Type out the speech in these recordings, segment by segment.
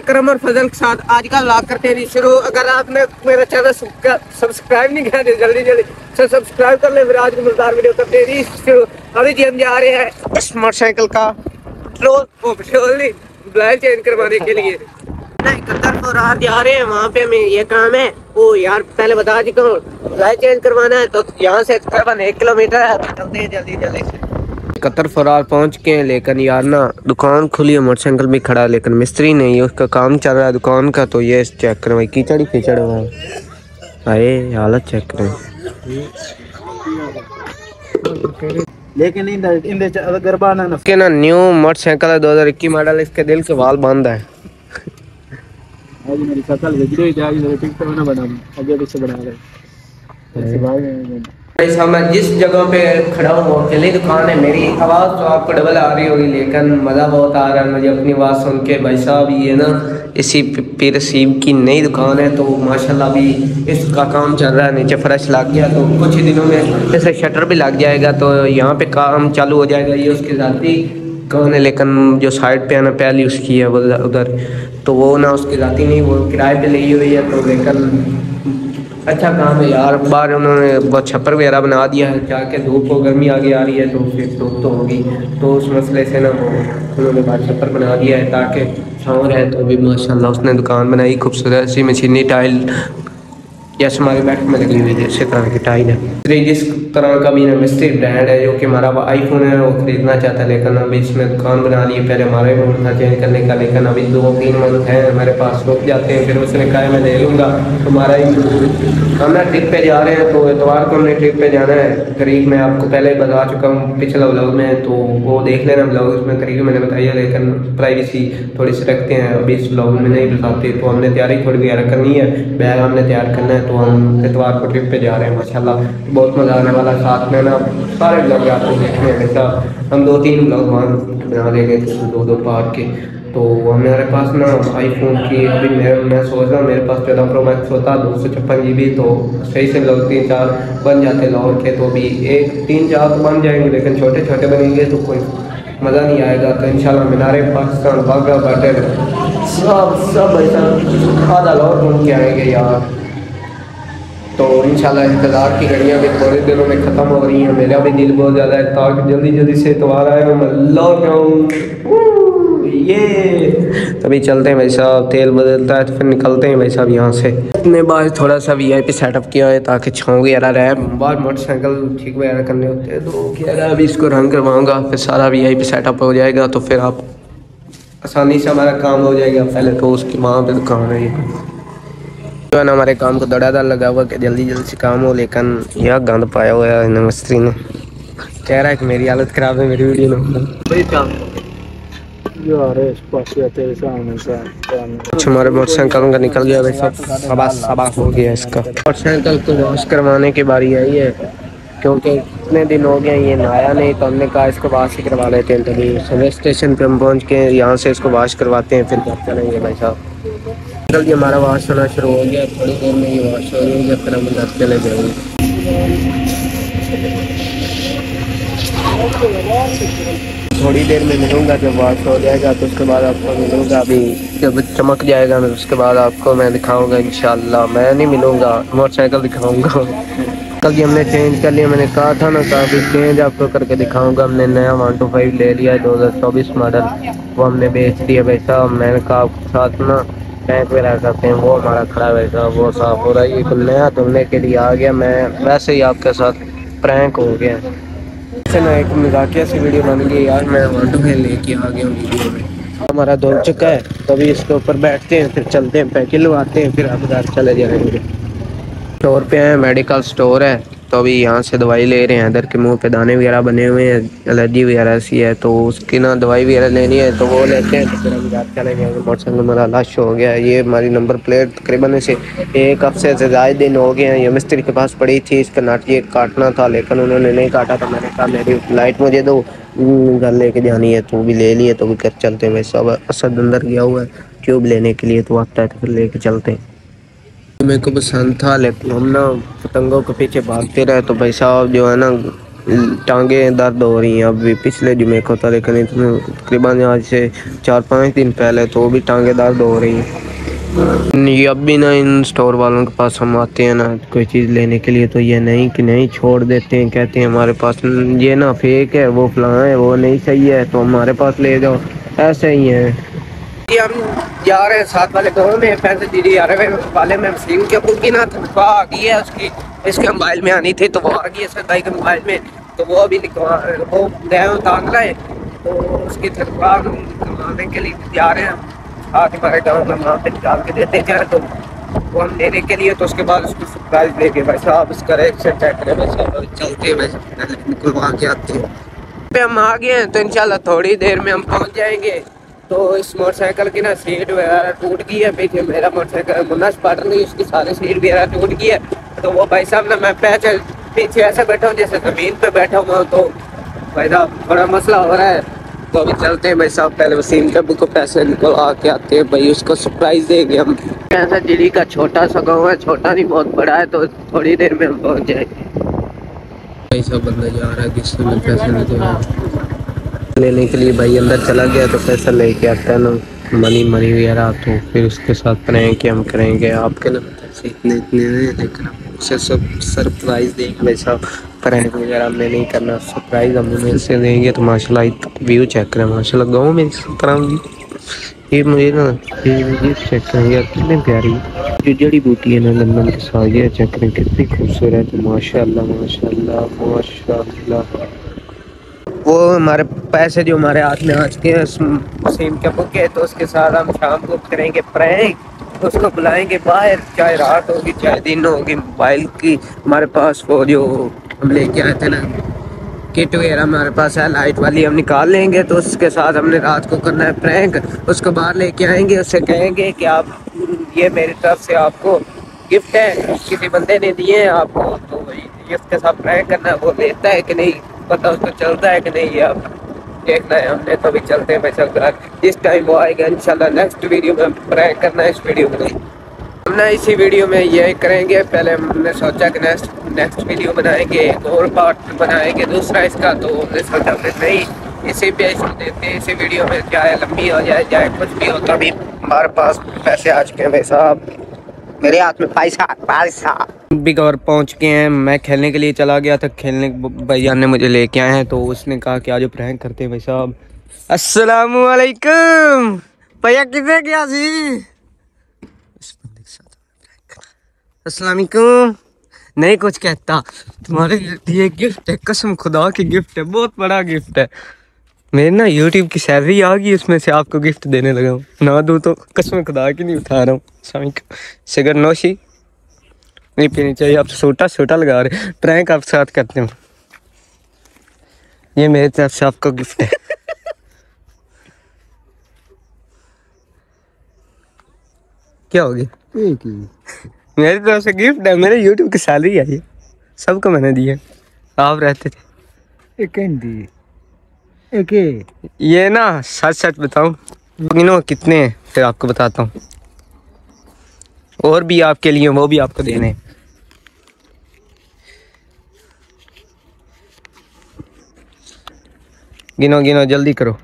करम और फजल के साथ आज का शुरू अगर आपने मेरा चैनल सब्सक्राइब नहीं किया जल्दी जल्दी सब्सक्राइब कर ले वीडियो शुरू अभी जी हम जा रहे हैं इस मोटरसाइकिल का पेट्रोल पेट्रोल नहीं ब्लैक चेंज करवाने के लिए जा रहे हैं, वहाँ पे हमें ये काम है। वो यार, पहले बता चुका हूँ लाइट चेंज करवाना है तो यहाँ से तकरीबन एक किलोमीटर है तो चलते हैं जल्दी जल्दी कतर फरार पहुँच के हैं लेकिन यार ना दुकान खुली है मोटरसाइकिल भी खड़ा है लेकिन मिस्त्री नहीं उसका काम चल रहा है दुकान का तो ये चेक करें भाई कीचड़ ही कीचड़ हुआ अरे हालत चेक करें। लेकिन के ना न्यू मोटरसाइकिल है 2021 मॉडल इसके दिल के वाल बंद है। आज मेरी ना बना अभी से बना रहे ऐसे मैं जिस जगह पे खड़ा हूँ अकेली दुकान है, मेरी आवाज़ तो आपको डबल आ रही होगी, लेकिन मज़ा बहुत आ रहा है मुझे अपनी आवाज़ सुन के। भाई साहब, ये ना इसी पीर सीब की नई दुकान है तो माशाल्लाह भी इसका काम चल रहा है, नीचे फ्रेश लग गया तो कुछ ही दिनों में जैसे शटर भी लग जाएगा तो यहाँ पे काम चालू हो जाएगा, ये उसकी ज़ाती कौन है, लेकिन जो साइड पे है ना, पहली उसकी है उधर। तो वो ना उसकी ज़ाती नहीं, वो किराए पे ली हुई है तो लेकिन अच्छा काम है यार बाहर उन्होंने बहुत छप्पर वगैरह बना दिया है जाके धूप हो गर्मी आगे आ रही है तो फिर धूप तो होगी तो उस मसले से ना उन्होंने बाहर छप्पर बना दिया है, ताकि छाँव रहे तो भी माशाल्लाह उसने दुकान बनाई, खूबसूरत सी मशीनी टाइल जैसे हमारे बैठ में लगी हुई है इसी तरह की टाइल है। जिस तरह का भी ना मिस्त्री ब्रांड है, जो कि हमारा आईफोन है, वो खरीदना चाहता है, लेकिन अभी इसमें दुकान बना ली है, पहले हमारा भी मूड था चेंज करने का, लेकिन अभी दो तीन मंथ हैं, हमारे पास रुक जाते हैं, फिर उसने कहा, मैं ले लूँगा। हमारा ही हम ना ट्रिप पर जा रहे हैं तो एतवार को हमने ट्रिप पर जाना है। करीब मैं आपको पहले बता चुका हूँ, पिछला ब्लॉग में तो वो देख लेना ब्लॉग उसमें करीब मैंने बताया, लेकिन प्राइवेसी थोड़ी सी रखते हैं। अभी इस ब्लॉग में नहीं बताते तो हमने तैयारी थोड़ी वगैरह करनी है बैग हमने तैयार करना है। तो हम इतवार को ट्रिप पे जा रहे हैं, माशाल्लाह। बहुत मज़ा आने वाला है साथ में ना। सारे ब्लॉग आपको देखने हमेशा हम दो तीन ब्लॉग वहाँ बना देंगे दो दो पार्क के। तो हमारे पास ना आईफोन की अभी मैं मैं सोच रहा हूँ, मेरे पास चौदह प्रो मैक्स होता, दो सौ छप्पन जी बी तो सही से लोग तीन चार बन जाते लाहौर के तो अभी एक तीन चार तो बन जाएँगे, लेकिन छोटे छोटे बनेंगे तो कोई मज़ा नहीं आएगा। तो इंशाल्लाह मीनारे पाकिस्तान बागा बाटर सब सब ऐसा आधा लाहौर घूम के आएँगे यार। तो इंशाल्लाह इंतज़ार की घड़ियाँ भी थोड़े दिनों में ख़त्म हो रही हैं। मेरा भी दिल बहुत ज़्यादा है, ताकि जल्दी जल्दी से मैं लौट जाऊँ ये। तभी चलते हैं भाई साहब, तेल बदलता है तो फिर निकलते हैं भाई साहब यहाँ से। अपने बाद थोड़ा सा वी आई पी सेटअप किया है ताकि छाँव वगैरह रहे। बाहर मोटरसाइकिल ठीक वगैरह करने होते हैं तो रहा अभी इसको रंग करवाऊँगा, फिर सारा वी आई पी सेटअप हो जाएगा तो फिर आप आसानी से हमारा काम हो जाएगा। पहले तो उसकी वहाँ पर दुकान है जो है ना हमारे काम को दड़ादड़ लगा हुआ कि जल्दी जल्दी से काम हो लेकिन यह गंद पाया हुआ है मिस्त्री ने। कह रहा है कि मेरी हालत ख़राब है मेरी वीडियो अच्छा हमारे मोटरसाइकिल का निकल गया भाई सब सबास सबास हो गया इसका। मोटरसाइकिल को वॉश करवाने की बारी आई है क्योंकि इतने दिन हो गए ये नहाया नहीं तो हमने कहा इसको वॉश ही करवा लेते हैं। तभी सर्विस स्टेशन पे हम पहुँच के यहाँ से इसको वॉश करवाते हैं फिर घर चलेंगे भाई साहब। जल्दी हमारा वॉश होना शुरू हो गया, थोड़ी देर में ये वॉश हो गई जब फिर हम घर चले जाएँगे। थोड़ी देर में मिलूँगा जब वॉश हो जाएगा तो उसके बाद आपको मिलूँगा अभी जब चमक जाएगा मैं उसके बाद आपको मैं दिखाऊँगा, इंशाल्लाह। मैं नहीं मिलूँगा, मोटरसाइकिल दिखाऊँगा। कल जी हमने चेंज कर लिया, मैंने कहा था ना काफ़ी चेंज आपको करके दिखाऊँगा। हमने नया वन टू फाइव ले लिया है दो हज़ार चौबीस मॉडल वो हमने बेच दिया, भाई साहब, मैंने कहा आपके साथ ना टैंक वगैरह करते हैं वो हमारा खड़ा है वो साफ़ हो रहा है। ये नया धुलने के लिए आ गया, मैं वैसे ही आपके साथ प्रैंक हो गया। ऐसे ना एक मजाकिया सी वीडियो बन गई, यार, मैं वन टू खेल लेके आ गया वीडियो में। हमारा धुल चुका है तो इसके ऊपर बैठते हैं, फिर चलते हैं पैके लगवाते हैं, फिर आप घर चले जाएँगे। स्टोर पे हैं, मेडिकल स्टोर है। तो अभी यहाँ से दवाई ले रहे हैं। इधर के मुँह पे दाने वगैरह बने हुए हैं एलर्जी वगैरह ऐसी है तो उसकी ना दवाई वगैरह लेनी है तो वो लेते हैं। तो फिर मोटरसाइकिल हमारा लाश हो गया ये हमारी नंबर प्लेट तकरीबन इसे एक हफ़्ते से ज़्यादा दिन हो गए हैं। ये मिस्त्री के पास पड़ी थी इसका नाट ये काटना था लेकिन उन्होंने नहीं काटा तो मैंने कहा मेरी लाइट मुझे दो हम्म, घर लेके जानी है तो भी ले लिए तो भी कर चलते हैं वैसे अब असद अंदर गया हुआ है ट्यूब लेने के लिए तो आता है तो फिर लेके चलते हैं। मेरे को पसंद था, लेकिन हम ना पतंगों के पीछे भागते रहे तो भाई साहब जो है ना, टांगे दर्द हो रही हैं। अभी पिछले जुमे को था, लेकिन तकरीबन आज से चार पाँच दिन पहले तो भी टांगे दर्द हो रही हैं। ये अब भी ना इन स्टोर वालों के पास हम आते हैं ना, कोई चीज़ लेने के लिए तो ये नहीं कि नहीं छोड़ देते हैं, कहते हैं हमारे पास ये ना फेक है, वो फलां है, वो नहीं सही है तो हमारे पास ले जाओ। ऐसे ही है। ये हम जा रहे हैं साथ वाले गाँव में पैसे दीदी आ रहे हैं वाले में सिम के ऊपर की ना तनख्वाह आ गई है उसकी, इसके मोबाइल में आनी थी तो वो आ गई है सरदाई के मोबाइल में तो वो अभी निकलवा वो गए उतार रहे तो उसकी तनख्वाह निकलवाने के लिए जा रहे हैं आज हमारे गाँव में वहाँ पे निकाल के देते हैं तो वो हम लेने के लिए तो उसके बाद उसको सरप्राइज़ देंगे भाई साहब रेट से चेक करें, भाई चलते भाई साहब निकलवा के आते हैं। पे हम आ गए हैं तो इंशाल्लाह थोड़ी देर में हम पहुँच जाएँगे। तो इस मोटरसाइकिल की ना सीट वगैरह टूट गई है, पीछे मेरा मोटरसाइकिल मुन्ना पड़ रही उसकी सारी सीट वगैरह टूट गई है। तो वो भाई साहब ना मैं पीछे पीछे ऐसे बैठा हूँ जैसे ज़मीन पे बैठा हुआ तो भाई साहब बड़ा मसला हो रहा है। तो अभी चलते हैं भाई साहब, पहले वसीम के को पैसे निकलवा के आते हैं भाई, उसको सरप्राइज़ देंगे हम। ऐसा दिल्ली का छोटा सा गाँव है, छोटा नहीं, बहुत बड़ा है तो थोड़ी देर में हम पहुँच जाएँगे। भाई साहब, बंदा जा रहा है किससे पैसे निकलवा लेने के लिए भाई अंदर चला गया तो पैसा लेके आता है ना। मनी मनी वगैरह तो फिर उसके साथ प्रैंक हम करेंगे। आपके ना पैसे इतने इतने हैं उसे सब सरप्राइज़ देंगे। भाई प्रैंक वगैरह हमें नहीं करना। सरप्राइज़ हम उन्हें से देंगे तो माशाल्लाह व्यू चेक करें। माशाल्लाह गाँव में तरह ये मुझे ना ये गिफ्ट चेक करें कितने प्यारी जो जड़ी बूटी है ना लंदन के साथ। ये चेक करें। कितनी खूबसूरत है। माशाल्लाह माशाल्लाह माशाल्लाह। वो हमारे पैसे जो हमारे हाथ में आ चुके हैं सिम के बुके तो उसके साथ हम शाम को करेंगे प्रैंक, उसको बुलाएँगे बाहर, चाहे रात होगी, चाहे दिन होगी, मोबाइल की हमारे पास वो जो हम लेके आए थे ना, किट वगैरह हमारे पास है, लाइट वाली हम निकाल लेंगे तो उसके साथ हमने रात को करना है प्रैंक, उसको बाहर लेके आएँगे, उससे कहेंगे कि आप, ये मेरी तरफ़ से आपको गिफ्ट है, किसी बंदे ने दिए हैं आपको तो वही उसके साथ प्रैंक करना है, वो लेता है कि नहीं पता उसको चलता है कि नहीं ये अब? देखना है हमने तो भी चलते हैं पैसा घर जिस टाइम वो आएगा, इंशाल्लाह नेक्स्ट वीडियो में प्रैंक करना है इस वीडियो में। हम ना इसी वीडियो में यही करेंगे, पहले हमने सोचा कि नेक्स्ट नेक्स्ट वीडियो बनाएँगे एक और पार्ट बनाएँगे दूसरा इसका तो हमने सोचा फिर नहीं, इसी पे इसको देते हैं, इसी वीडियो में, चाहे लंबी हो जाए, चाहे कुछ भी हो, तभी हमारे पास पैसे आ चुके हैं भाई साहब। मेरे हाथ में पैसा पैसा। बिग और पहुँच गए हैं। मैं खेलने के लिए चला गया था। खेलने भैया ने मुझे लेके आए हैं तो उसने कहा कि आज प्रैंक करते हैं भाई साहब। अस्सलाम वालेकुम भैया किसे गया जी? वालेकुम नहीं कुछ कहता। तुम्हारे लिए गिफ्ट है। कसम खुदा की गिफ्ट है। बहुत बड़ा गिफ्ट है। मेरी ना यूट्यूब की सैलरी आ गई उसमें से आपको गिफ्ट देने लगा हूँ। ना दूँ तो कसम खुदा की नहीं उठा रहा हूँ। सिगर नोशी। नहीं पीनी चाहिए आप छोटा छोटा लगा रहे प्रैंक आप साथ करते हैं। ये मेरी तरफ़ से आपको गिफ्ट है। क्या हो गया? मेरी तरफ़ से गिफ्ट है मेरे यूट्यूब की सैलरी आई है। सबको मैंने दी है। आप रहते थे। एक दी एक ये ये ना सच सच बताऊँ। गिनो कितने हैं फिर आपको बताता हूँ। और भी आपके लिए वो भी आपको देने गिनो गिनो जल्दी करो।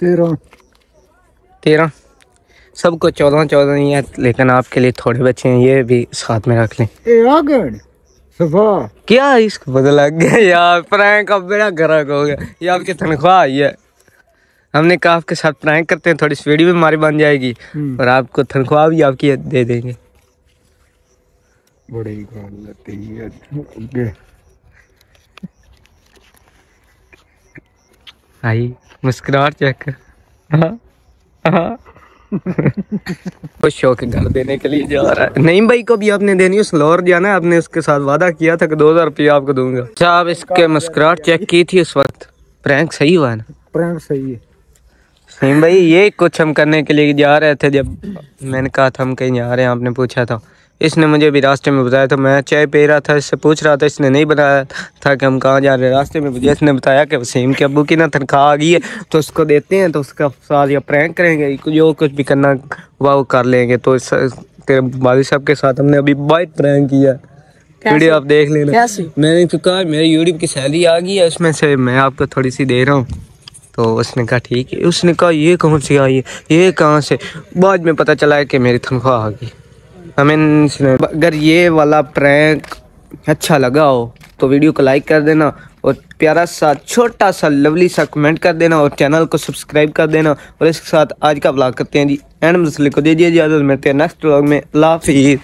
तेरह। तेरह। सबको चौदह चौदह नहीं है लेकिन आपके लिए थोड़े बच्चे हैं ये भी साथ में रख लें। ए क्या इसको पता लग गया? यार प्रैंक अब मेरा ग्राहक हो गया। ये आपकी तनख्वाह आई है। हमने कहा आपके साथ प्रैंक करते हैं थोड़ी सी वीडियो भी हमारी बन जाएगी। हम्म। और आपको तनख्वाह भी आपकी दे देंगे। बड़ी अगे आई मुस्कुराहट चेक कर। हाँ, हाँ। शौक घर देने के लिए जा रहा है। नहीं भाई को भी आपने देनी उस लाहौर जाना है आपने उसके साथ वादा किया था कि दो हज़ार रुपया आपको दूँगा। अच्छा आप इसके मुस्कुराहट चेक की थी उस वक्त? प्रैंक सही हुआ ना? प्रैंक सही है। नहीं भाई ये कुछ हम करने के लिए जा रहे थे जब मैंने कहा था हम कहीं जा रहे हैं आपने पूछा था। इसने मुझे भी रास्ते में बताया तो मैं चाय पी रहा था इससे पूछ रहा था इसने नहीं बताया था कि हम कहाँ जा रहे हैं। रास्ते में मुझे इसने बताया कि वसीम के अबू की ना तनख्वाह आ गई है तो उसको देते हैं तो उसका साथ या प्रैंक करेंगे जो कुछ भी करना हुआ वो कर लेंगे। तो इस तेरे वाली साहब के साथ हमने अभी बाइक प्रैंक किया। वीडियो आप देख लेना। मैंने तो कहा मेरी यूट्यूब की सैलरी आ गई है उसमें से मैं आपको थोड़ी सी दे रहा हूँ। तो उसने कहा ठीक है। उसने कहा ये कौन सी आई है? ये कहाँ से? बाद में पता चला है कि मेरी तनख्वाह आ गई। हमें अगर ये वाला प्रैंक अच्छा लगा हो तो वीडियो को लाइक कर देना और प्यारा सा, छोटा सा लवली सा कमेंट कर देना और चैनल को सब्सक्राइब कर देना। और इसके साथ आज का ब्लॉग करते हैं जी। एंड मसले को दे दीजिए इजाज़त। मिलते हैं नेक्स्ट ब्लॉग में। अल्लाह हाफिज़।